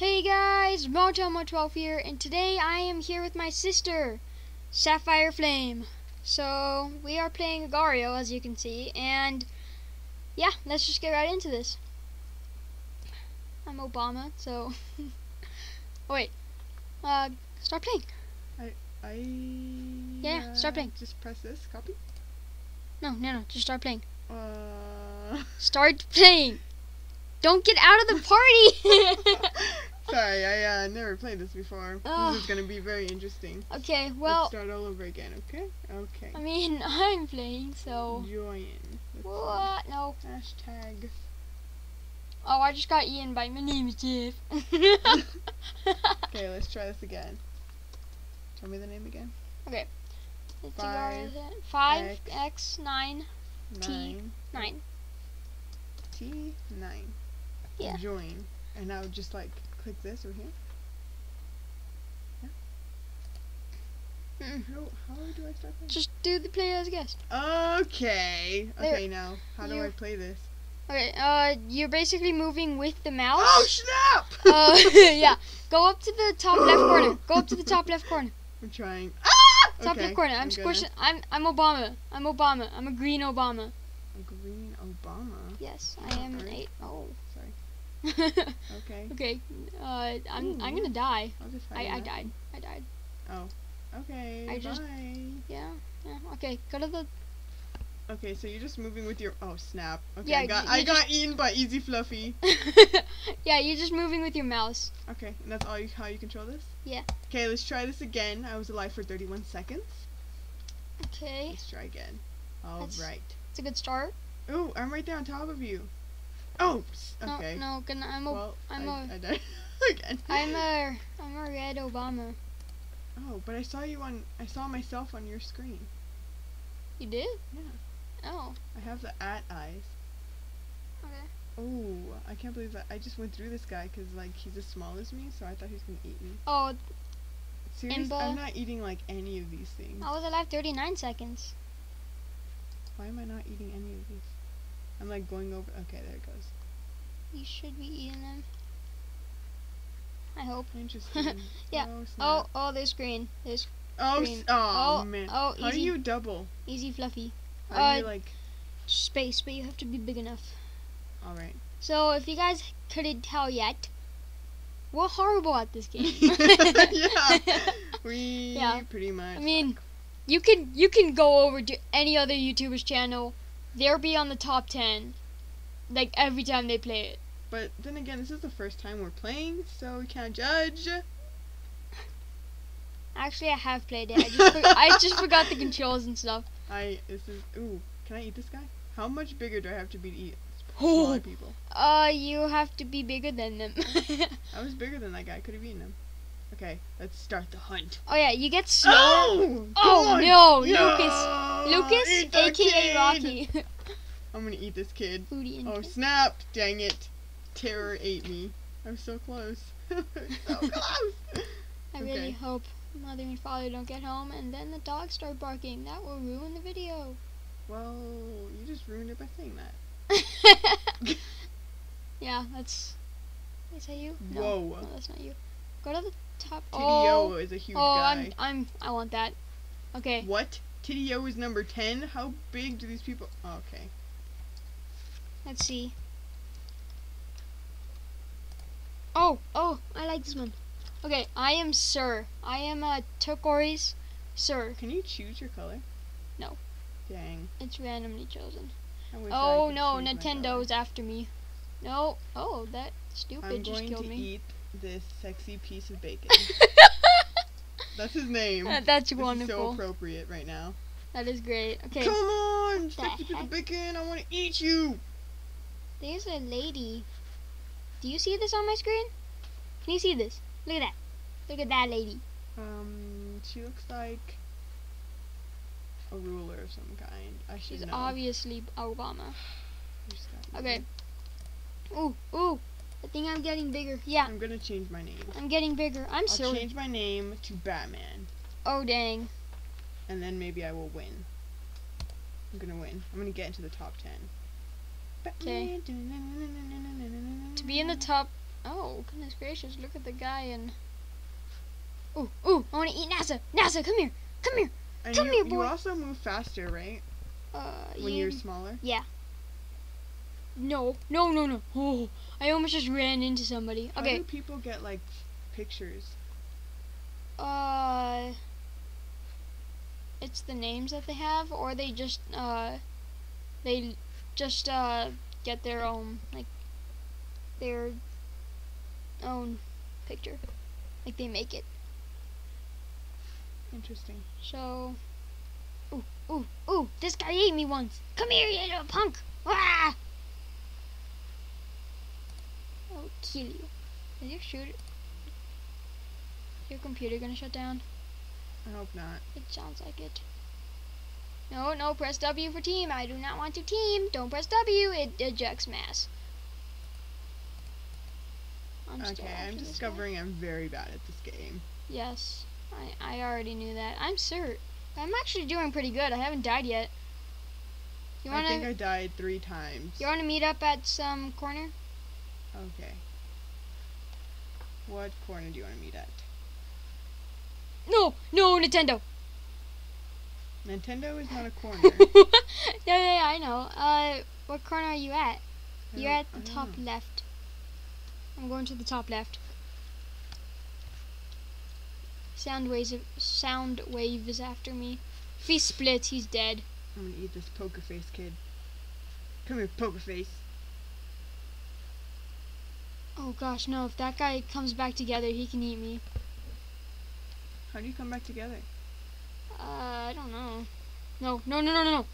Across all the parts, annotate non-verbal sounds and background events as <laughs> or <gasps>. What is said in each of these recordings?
Hey guys, Motomo12 here, and today I am here with my sister, Sapphire Flame. So, we are playing Agario, as you can see, and yeah, let's just get right into this. I'm Obama, so. <laughs> oh, wait. Uh, start playing. I I... Yeah, start uh, playing. Just press this. Copy. No, no, no, just start playing. Uh, Start playing! Don't get out of the <laughs> party! <laughs> sorry, I uh, never played this before. This is gonna be very interesting. okay, well. Let's start all over again. Okay. Okay. I mean, <laughs> I'm playing, so. Join. Let's see. What? No. Hashtag. Oh, I just got eaten by my name is Jeff. <laughs> Okay, let's try this again. Tell me the name again. Five, Five, five X, X nine T. Nine. nine. T nine. Yeah. Join. And now just like click this over here. Mm. How, how do I start playing? Just do the play as a guest. Okay. There. Okay, now how do You- I play this? Okay. Uh, you're basically moving with the mouse. Oh snap! uh, <laughs> yeah. Go up to the top left corner. <laughs> Go up to the top left corner. I'm trying. Ah! Top okay, left corner. I'm, gonna- squishing. I'm I'm Obama. I'm Obama. I'm a green Obama. A green Obama. Yes, I am an eight. Oh. Okay. okay. Uh, I'm Ooh, I'm gonna die. I'll just I I died. I died. Oh. Okay. I just- bye. Yeah. Yeah. Okay. Go to the. Okay, so you're just moving with your. Oh snap. Okay, Yeah, I got I got eaten by Easy Fluffy. <laughs> yeah, you're just moving with your mouse. Okay, and that's all you how you control this. Yeah. Okay, let's try this again. I was alive for 31 seconds. Okay. Let's try again. All That's- right. It's a good start. Oh, I'm right there on top of you. Oh. Okay. No, no, I'm a, Well, I'm I, a- I died <laughs> again. I'm a, I'm a red Obama. Oh, but I saw you on. I saw myself on your screen. You did? Yeah. Oh, I have the at eyes. okay. Oh, I can't believe that. I just went through this guy because like he's as small as me, so I thought he was gonna eat me. Oh, Seriously, I'm not eating like any of these things. I was alive 39 seconds. Why am I not eating any of these? I'm like going over. Okay, there it goes. You should be eating them. I hope. Interesting. <laughs> Yeah. Oh, Oh, oh, there's green. There's oh, green. s- oh, Oh, man. oh, How do easy. you double? easy fluffy. How do you Uh, like? Space, but you have to be big enough. All right. So, if you guys couldn't tell yet, we're horrible at this game. <laughs> yeah. We <laughs> Yeah. pretty much. I mean, you can you can go over to any other YouTuber's channel. They'll be on the top 10. Like every time they play it. But then again, this is the first time we're playing, so we can't judge. Actually, I have played it. I just, for- I just forgot the controls and stuff. <laughs> I this is ooh. Can I eat this guy? How much bigger do I have to be to eat <laughs> Oh. smaller people? Uh, you have to be bigger than them. <laughs> I was bigger than that guy. I could have eaten him. Okay, let's start the hunt. oh yeah, you get slower. Oh, Oh, no, Lucas, eat aka kid. Rocky. I'm gonna eat this kid. Oh snap! Dang it! Terror ate me. I'm so close. <laughs> so close. I really okay. hope mother and father don't get home and then the dogs start barking. That will ruin the video. Well, you just ruined it by saying that. <laughs> yeah, that's. Is that you? No, Whoa. no, that's not you. Go to the top. Titio Oh, is a huge oh, guy. I'm, I'm, I want that. Okay, What? Titio is number 10? How big do these people. Oh, okay. Let's see. Oh, oh, I like this one. Okay, I am Sir. I am a turquoise Sir. Can you choose your color? No. Dang. It's randomly chosen. I wish I Oh no. Nintendo's after me. No. Oh, that stupid I'm just going to eat this sexy piece of bacon. <laughs> That's his name. Uh, That's This is so appropriate right now. that is great. Okay, Come on, the sexy piece of bacon. I want to eat you. There's a lady. Do you see this on my screen? Can you see this? Look at that. Look at that lady. Um, she looks like a ruler of some kind. I should She's know. obviously Obama. Okay. Ooh, ooh. I think I'm getting bigger. Yeah, I'm gonna change my name. I'm getting bigger. I'm I'll silly. change my name to Batman, Oh dang. and then maybe I will win. I'm gonna win. I'm gonna get into the top ten. Okay. To be in the top Oh, goodness gracious, look at the guy and. Ooh, ooh, I want to eat NASA. NASA, come here. Come here. And Come you, here, you also move faster, right? Uh, When you- you're smaller. Yeah. No, no, no, no. Oh, I almost just ran into somebody. How Okay, do people get like pictures? uh. It's the names that they have, or they just, uh. They just, uh, get their own, like, their own picture. Like, they make it. Interesting. So. Ooh, ooh, ooh, this guy ate me once. Come here, you little punk. Ah! I'll kill you. Did you shoot it? Your computer gonna shut down? I hope not. It sounds like it. No, no, press W for team. I do not want to team. Don't press W. It ejects mass. I'm okay, I'm discovering I'm very bad at this game. Yes, I, I already knew that. I'm cert. I'm actually doing pretty good. I haven't died yet. You wanna I think I died three times. you wanna meet up at some corner? Okay. What corner do you want to meet at? No, no, Nintendo. Nintendo is not a corner. <laughs> yeah, yeah, yeah, I know. Uh, what corner are you at? You're at the top know. left. I'm going to the top left. Sound waves, sound wave is after me. If he splits, he's dead. I'm gonna eat this poker face kid. Come here, poker face. Oh gosh, no! If that guy comes back together, he can eat me. How do you come back together? Uh, I don't know. No, no, no, no, no, no.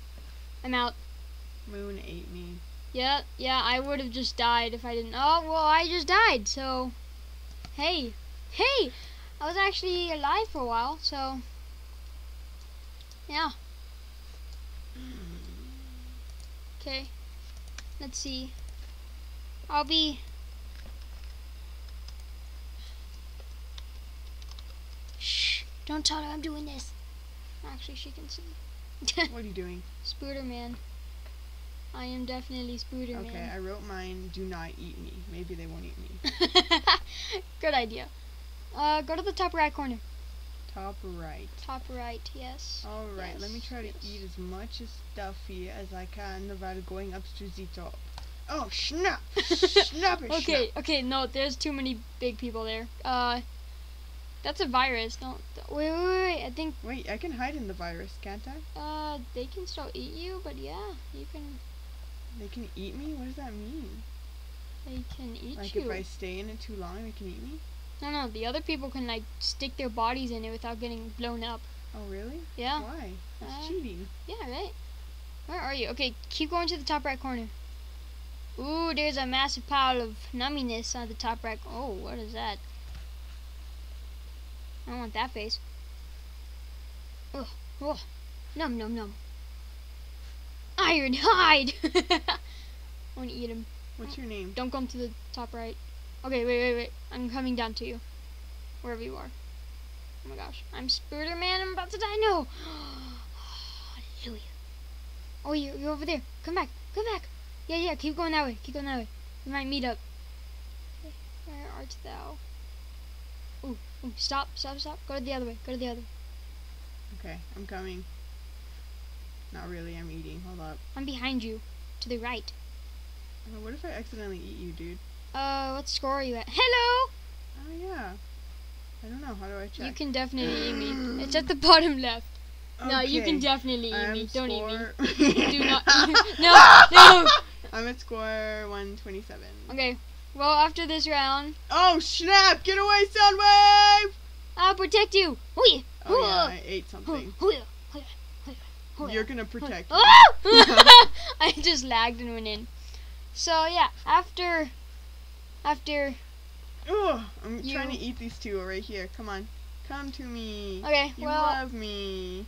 I'm out. Moon ate me. Yeah, yeah, I would have just died if I didn't. Oh, well, I just died, so. Hey, hey! I was actually alive for a while, so. Yeah. Okay. Let's see. I'll be. Shh! Don't tell her I'm doing this. Actually, she can see. What are you doing? <laughs> Spooderman. I am definitely Spooderman. Okay, I wrote mine. Do not eat me. Maybe they won't eat me. <laughs> Good idea. Uh, go to the top right corner. Top right. Top right, yes. All right, let me try to yes. eat as much as stuffy as I can while going up to the top. Oh, snap! <laughs> snap it, Okay, okay, no, there's too many big people there. Uh, that's a virus. Don't. Wait, wait, wait. I think. Wait, I can hide in the virus, can't I? uh, they can still eat you, but yeah, you can. They can eat me? What does that mean? They can eat Like you. if I stay in it too long, they can eat me? No, no, the other people can, like, stick their bodies in it without getting blown up. Oh, really? Yeah. Why? That's Uh, cheating. Yeah, right? Where are you? Okay, keep going to the top right corner. Ooh, there's a massive pile of numminess on the top right. Oh, what is that? I don't want that face. Ugh, ugh. Num, num, num. Iron hide! <laughs> I want to eat him. What's your name? Don't come to the top right. Okay, wait, wait, wait. I'm coming down to you. Wherever you are. Oh my gosh. I'm Spooder Man. I'm about to die. No. <gasps> Hallelujah. Oh, you're, you're over there. Come back. Come back. Yeah, yeah. Keep going that way. Keep going that way. We might meet up. Okay, Where art thou? Ooh, ooh. Stop, stop, stop. Go to the other way. Go to the other. Okay, I'm coming. Not really, I'm eating. Hold up. I'm behind you. To the right. Uh, what if I accidentally eat you, dude? Uh, what score are you at? Hello! Oh, yeah. I don't know. How do I check? You can definitely eat me. <gasps> It's at the bottom left. No, you can Okay, definitely eat I'm me. Don't eat me. Do not. <laughs> <laughs> no, no. I'm at score 127. Okay. Well, after this round, Oh, snap! Get away, Soundwave! I'll protect you. Oh, yeah, I ate something. You're gonna protect me. <laughs> I just lagged and went in. So yeah, after, after. Ugh, I'm You- trying to eat these two right here. Come on. Come to me. Okay, You well, love me.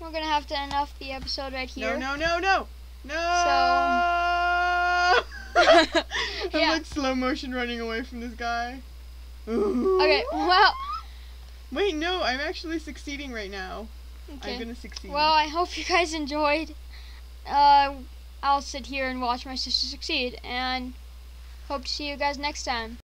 we're gonna have to end off the episode right here. No, no, no, no! No! <laughs> I'm Yeah. like slow motion running away from this guy. <laughs> Okay. Well. <laughs> Wait, no, I'm actually succeeding right now. Okay. I'm gonna succeed. Well, I hope you guys enjoyed. Uh, I'll sit here and watch my sister succeed, and hope to see you guys next time.